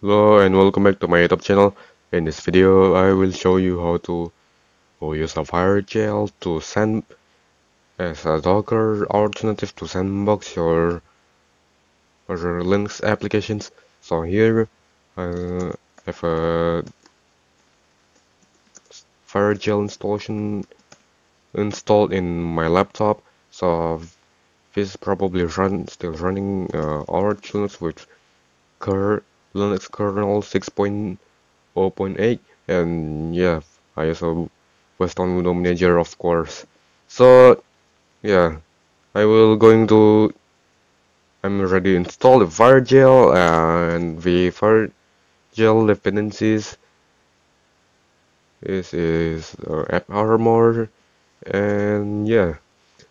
Hello and welcome back to my YouTube channel. In this video, I will show you how to use a Firejail to send as a Docker alternative to sandbox your, your Linux applications. So here I have a Firejail installation installed in my laptop. So this is probably run still running uh, Arch Linux with Linux kernel 6.0.8 and yeah I also Weston Window Manager of course. So yeah I will going to I'm already to install the Firejail and the Firejail dependencies. This is uh, AppArmor and yeah.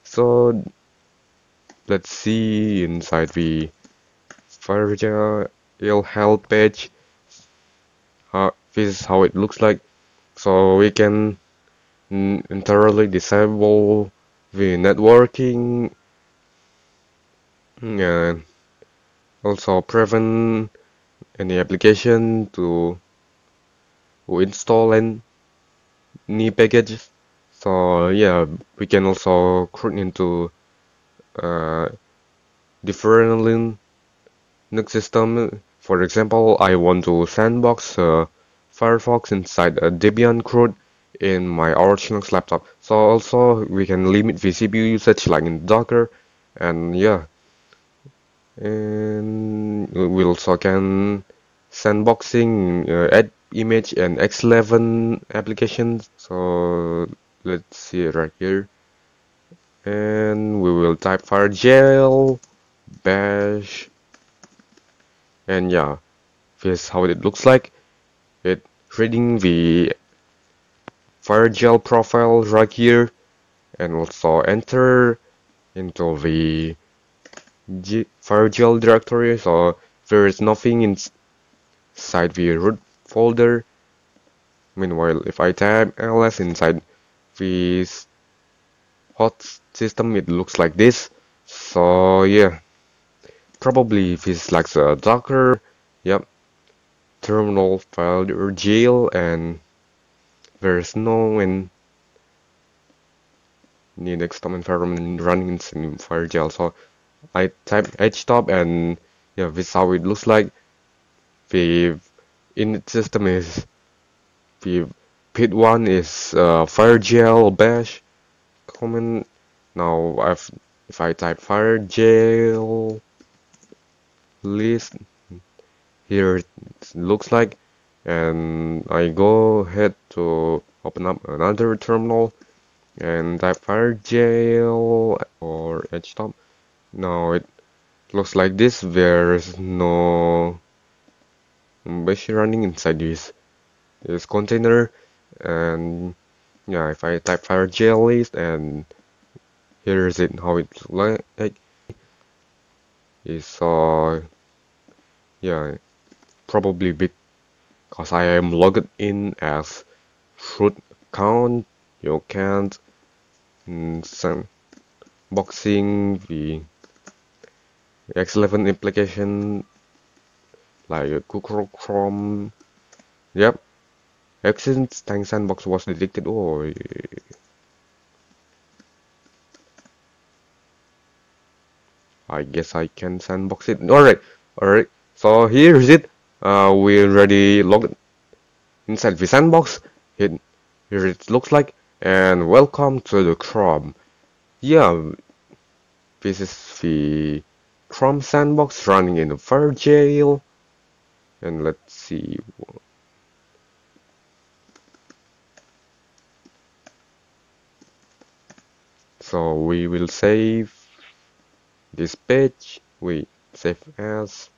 So let's see inside the Firejail will help page uh, this is how it looks like. So we can entirely disable the networking and also prevent any application to, to install any packages so yeah we can also create into uh, different Linux system for example, I want to sandbox uh, Firefox inside a Debian chroot in my Linux laptop. So also we can limit the CPU usage like in Docker and yeah. And we also can sandboxing uh, add image and X11 applications. So let's see right here. And we will type firejail bash and yeah this how it looks like. It reading the Firejail profile right here. And also enter into the G Firejail directory. So there is nothing inside the root folder. Meanwhile if I type ls inside this hot system it looks like this. So yeah probably if it's like a docker yep terminal file or jail and there's no in Linux environment running in fire jail. so I type edge htop and yeah this is how it looks like the init system is the pit one is uh, Firejail bash command now I've if I type Firejail list. Here it looks like and I go ahead to open up another terminal and type firejail or htop now it looks like this. There's no bash running inside this this container. And yeah if I type firejail list and here's it how it like. Is uh yeah probably because I am logged in as root account you can't mm, boxing. The X11 application like Google Chrome. Yep. Since Tank Sandbox was detected oh I guess I can sandbox it. Alright, alright. So here is it. Uh, we already logged inside the sandbox. Here, here it looks like. And welcome to the Chrome. Yeah, this is the Chrome sandbox running in Firejail. And let's see. So we will save this page we save as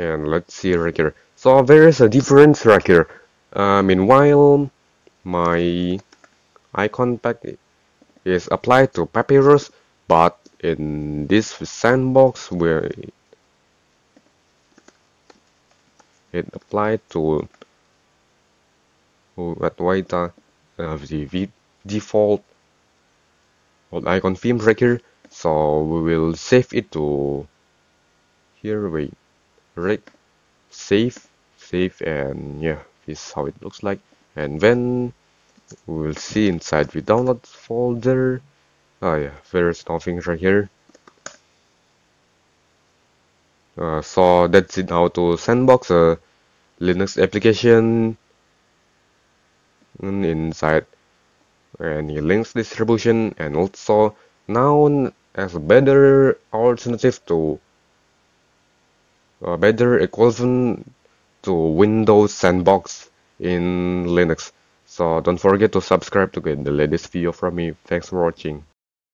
and let's see right here. So there is a difference right here. Uh, meanwhile my icon pack is applied to Papirus but in this sandbox where it applied to white uh, the default icon theme right here. So we will save it to here wait right. Save save and yeah this is how it looks like. And then we will see inside the download folder. Oh yeah there's nothing right here. Uh, so that's it how to sandbox a Linux application. Inside any Linux distribution. And also known as a better alternative to a better equivalent to Windows Sandbox in Linux. So don't forget to subscribe to get the latest video from me. Thanks for watching.